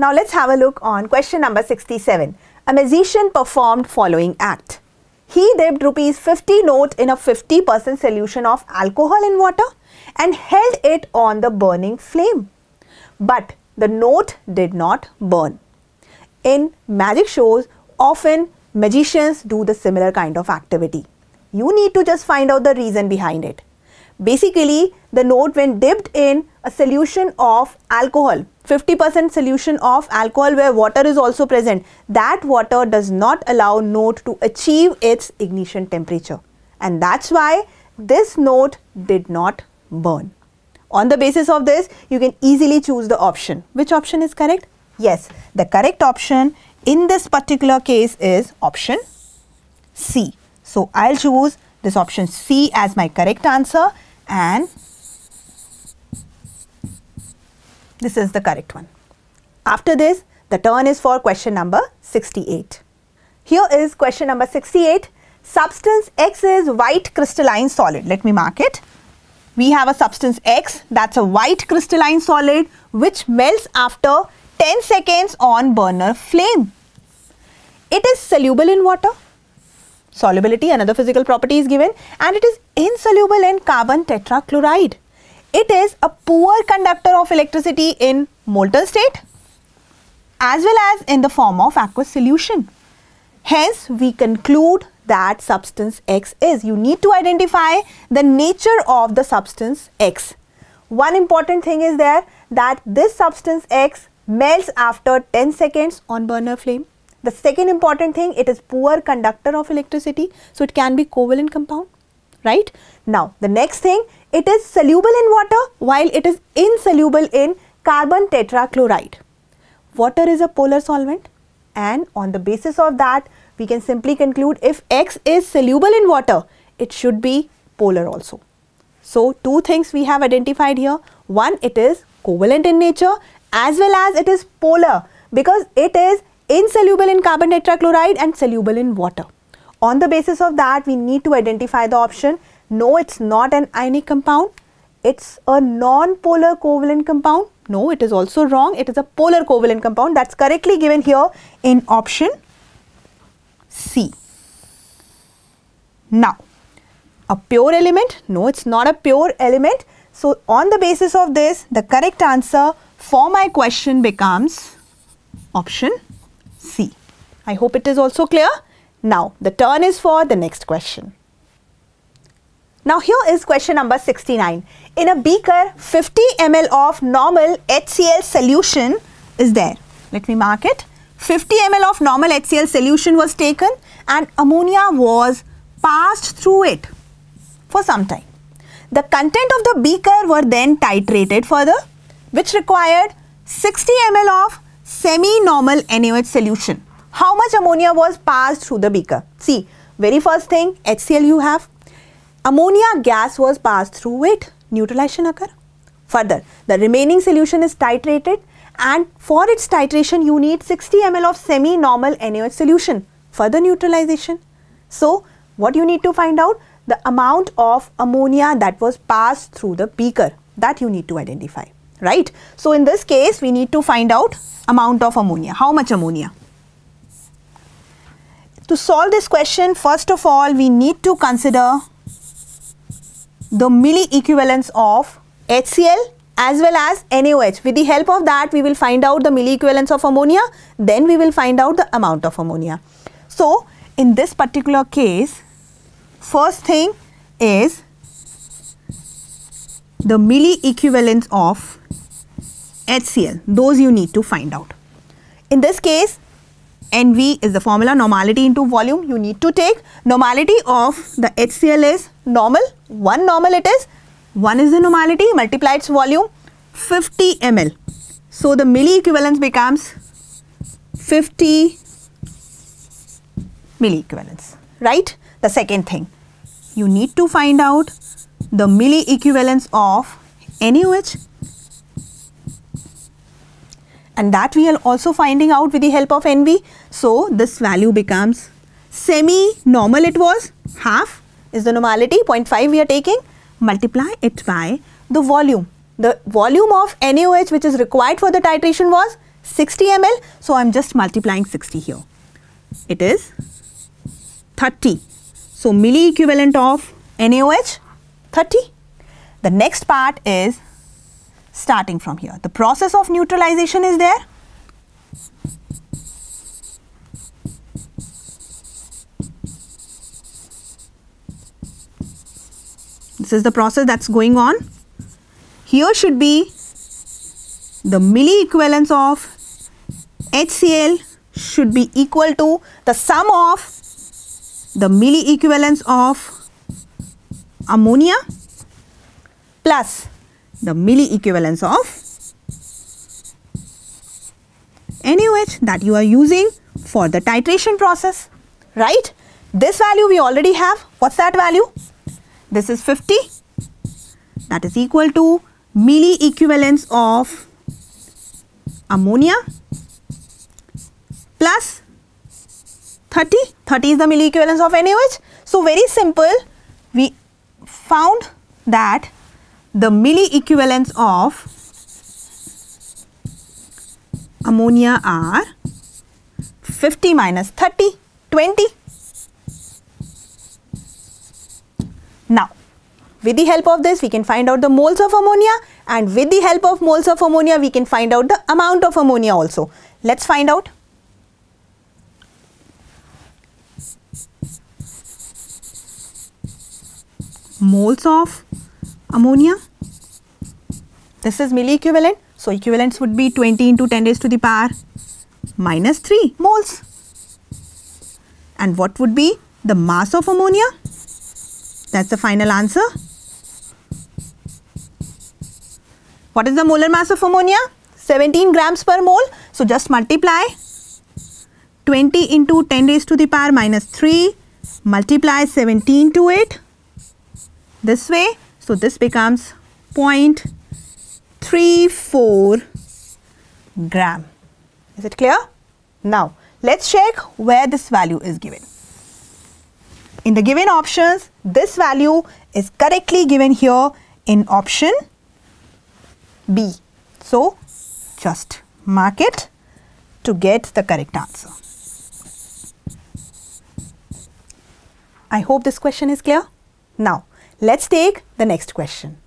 Now let's have a look on question number 67. A musician performed following act. He dipped rupees 50 note in a 50% solution of alcohol in water and held it on the burning flame. But the note did not burn. In magic shows, often magicians do the similar kind of activity. You need to just find out the reason behind it. Basically, the note when dipped in a solution of alcohol, 50% solution of alcohol where water is also present, that water does not allow note to achieve its ignition temperature. And that's why this note did not burn. On the basis of this, you can easily choose the option. Which option is correct? Yes, the correct option in this particular case is option C. So, I'll choose this option C as my correct answer and this is the correct one. After this, the turn is for question number 68. Here is question number 68. Substance X is white crystalline solid. Let me mark it. We have a substance X that's a white crystalline solid which melts after 10 seconds on burner flame. It is soluble in water solubility, another physical property is given and it is insoluble in carbon tetrachloride. It is a poor conductor of electricity in molten state as well as in the form of aqueous solution. Hence, we conclude that substance X is. You need to identify the nature of the substance X. One important thing is there that this substance X melts after 10 seconds on burner flame. The second important thing, it is poor conductor of electricity. So, it can be covalent compound, right? Now, the next thing, it is soluble in water while it is insoluble in carbon tetrachloride. Water is a polar solvent and on the basis of that, we can simply conclude if X is soluble in water, it should be polar also. So, two things we have identified here. One, it is covalent in nature as well as it is polar because it is insoluble in carbon tetrachloride and soluble in water. On the basis of that, we need to identify the option. No, it's not an ionic compound. It's a non-polar covalent compound. No, it is also wrong. It is a polar covalent compound. That's correctly given here in option C. Now, a pure element? No, it's not a pure element. So, on the basis of this, the correct answer for my question becomes option C. I hope it is also clear. Now, the turn is for the next question. Now, here is question number 69. In a beaker, 50 ml of normal HCl solution is there. Let me mark it. 50 ml of normal HCl solution was taken and ammonia was passed through it for some time. The content of the beaker were then titrated further which required 60 ml of semi-normal NaOH solution. How much ammonia was passed through the beaker? See, very first thing HCl you have. Ammonia gas was passed through it. Neutralization occur. Further, the remaining solution is titrated and for its titration you need 60 ml of semi-normal NaOH solution. Further neutralization. So, what you need to find out? The amount of ammonia that was passed through the beaker that you need to identify right. So, in this case we need to find out amount of ammonia, how much ammonia. To solve this question first of all we need to consider the milli equivalence of HCl as well as NaOH. With the help of that we will find out the milli equivalence of ammonia then we will find out the amount of ammonia. So, in this particular case first thing is the milli equivalence of HCl. Those you need to find out. In this case, NV is the formula normality into volume. You need to take normality of the HCl is normal. One normal it is. One is the normality. Multiply its volume 50 ml. So the milli equivalence becomes 50 milli equivalence. Right? The second thing. You need to find out the milli equivalence of NaOH and that we are also finding out with the help of NV. So, this value becomes semi-normal it was, half is the normality, 0.5 we are taking, multiply it by the volume. The volume of NaOH which is required for the titration was 60 ml. So I'm just multiplying 60 here. It is 30. So milli equivalent of NaOH 30. The next part is starting from here. The process of neutralization is there. This is the process that's going on. Here should be the milli equivalence of HCl should be equal to the sum of the milli equivalence of ammonia plus the milli equivalence of NaOH that you are using for the titration process, right? This value we already have. What's that value? This is 50. That is equal to milli equivalence of ammonia plus 30. 30 is the milli equivalence of NaOH. So, very simple. We found that the milli equivalents of ammonia are 50 minus 30, 20. Now, with the help of this, we can find out the moles of ammonia and with the help of moles of ammonia, we can find out the amount of ammonia also. Let's find out. Moles of ammonia. This is milli equivalent. So, equivalents would be 20 into 10 raised to the power minus 3 moles. And what would be the mass of ammonia? That's the final answer. What is the molar mass of ammonia? 17 grams per mole. So, just multiply 20 into 10 raised to the power minus 3 multiply 17 to it this way so this becomes 0.34 gram. Is it clear? Now let's check where this value is given. In the given options, this value is correctly given here in option B. So just mark it to get the correct answer. I hope this question is clear. Now, Let's take the next question.